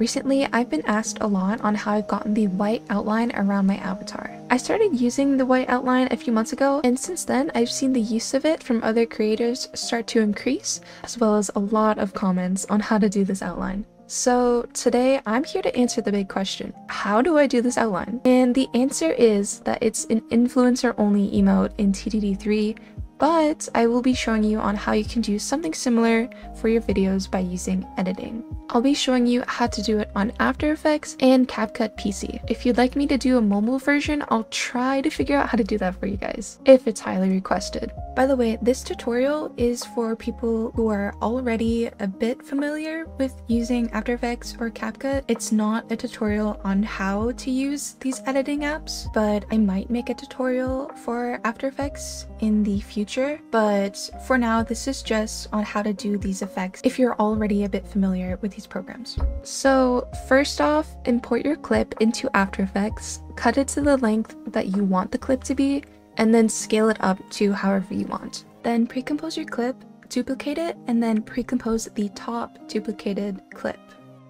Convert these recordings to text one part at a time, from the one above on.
Recently, I've been asked a lot on how I've gotten the white outline around my avatar. I started using the white outline a few months ago, and since then, I've seen the use of it from other creators start to increase, as well as a lot of comments on how to do this outline. So today, I'm here to answer the big question, how do I do this outline? And the answer is that it's an influencer-only emote in TTD3 but I will be showing you on how you can do something similar for your videos by using editing. I'll be showing you how to do it on After Effects and CapCut PC. If you'd like me to do a mobile version, I'll try to figure out how to do that for you guys, if it's highly requested. By the way, this tutorial is for people who are already a bit familiar with using After Effects or CapCut. It's not a tutorial on how to use these editing apps, but I might make a tutorial for After Effects in the future. But for now, this is just on how to do these effects if you're already a bit familiar with these programs. So first off, import your clip into After Effects, cut it to the length that you want the clip to be, and then scale it up to however you want. Then pre-compose your clip, duplicate it, and then pre-compose the top duplicated clip.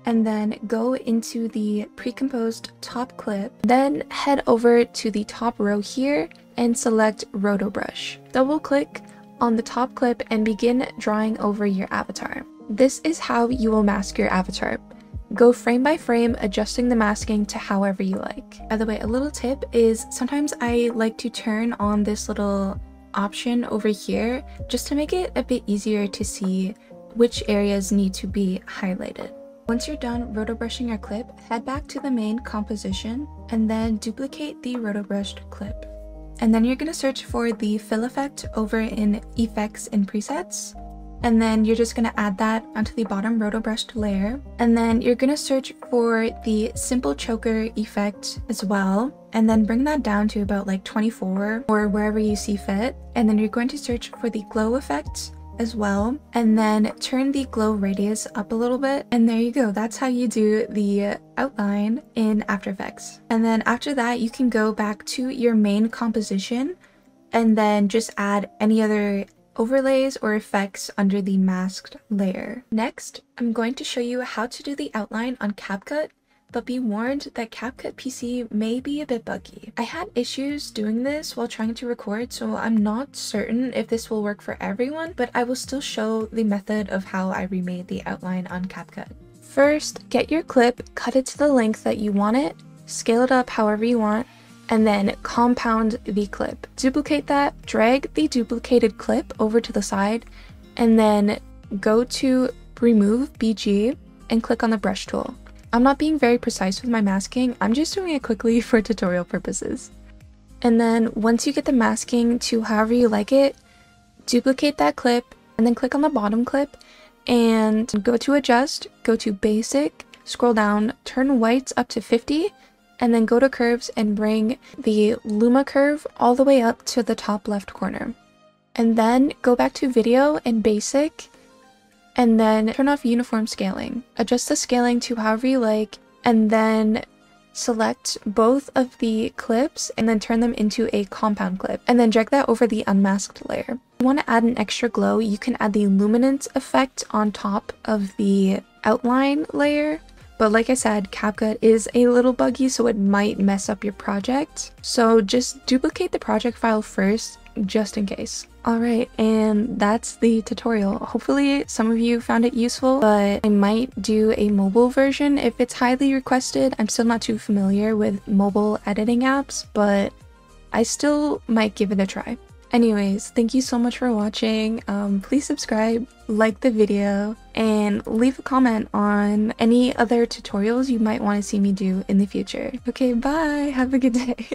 And then go into the pre-composed top clip, then head over to the top row here and select Roto Brush. Double click on the top clip and begin drawing over your avatar. This is how you will mask your avatar. Go frame by frame, adjusting the masking to however you like. By the way, a little tip is sometimes I like to turn on this little option over here just to make it a bit easier to see which areas need to be highlighted. Once you're done rotobrushing your clip, head back to the main composition and then duplicate the roto brushed clip. And then you're going to search for the fill effect over in effects and presets. And then you're just going to add that onto the bottom rotobrushed layer. And then you're going to search for the simple choker effect as well. And then bring that down to about like 24 or wherever you see fit. And then you're going to search for the glow effect as well and then turn the glow radius up a little bit and there you go. That's how you do the outline in after effects. And then after that you can go back to your main composition and then just add any other overlays or effects under the masked layer. Next, I'm going to show you how to do the outline on CapCut, but be warned that CapCut PC may be a bit buggy. I had issues doing this while trying to record, so I'm not certain if this will work for everyone, but I will still show the method of how I remade the outline on CapCut. First, get your clip, cut it to the length that you want it, scale it up however you want, and then compound the clip. Duplicate that, drag the duplicated clip over to the side, and then go to remove BG and click on the brush tool. I'm not being very precise with my masking, I'm just doing it quickly for tutorial purposes. And then once you get the masking to however you like it, duplicate that clip and then click on the bottom clip and go to adjust, go to basic, scroll down, turn whites up to 50 and then go to curves and bring the Luma curve all the way up to the top left corner. And then go back to video and basic and then turn off uniform scaling. Adjust the scaling to however you like and then select both of the clips and then turn them into a compound clip and then drag that over the unmasked layer. If you want to add an extra glow, you can add the luminance effect on top of the outline layer but like I said, CapCut is a little buggy, so it might mess up your project. So just duplicate the project file first, just in case. Alright, and that's the tutorial. Hopefully some of you found it useful, but I might do a mobile version if it's highly requested. I'm still not too familiar with mobile editing apps, but I still might give it a try. Anyways, thank you so much for watching. Um, please subscribe, like the video, and leave a comment on any other tutorials you might want to see me do in the future. Okay, bye! Have a good day!